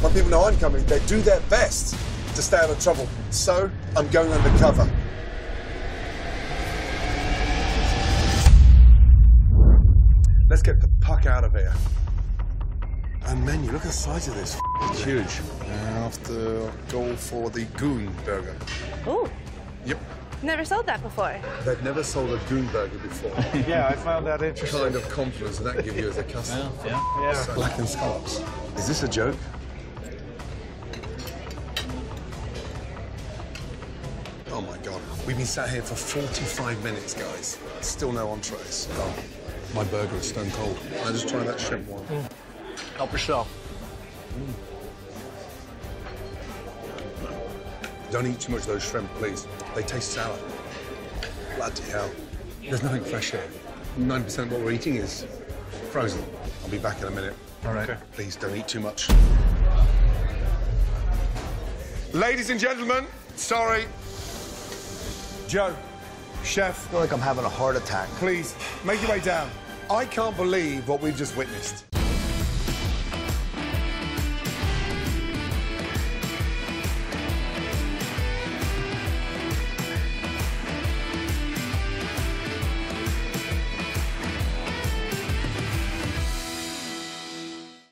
When people know I'm coming, they do their best to stay out of trouble. So I'm going undercover. Let's get the puck out of here. And menu, look at the size of this. It's huge. I have to go for the goon burger. Ooh, Yep. never sold that before. They've never sold a goon burger before. Yeah, I found that interesting. kind of confidence that can give you as a customer. Yeah. Yeah. Blackened scallops. Is this a joke? Oh my god. We've been sat here for 45 minutes, guys. Still no entrees. Oh, my burger is stone cold. I just try that shrimp one. Mm. Help yourself. Mm. Don't eat too much of those shrimp, please. They taste sour. Bloody hell. There's nothing fresh here. 90% of what we're eating is frozen. I'll be back in a minute. All right. Please don't eat too much. Ladies and gentlemen, sorry. Joe, chef, I feel like I'm having a heart attack. please make your way down. I can't believe what we've just witnessed.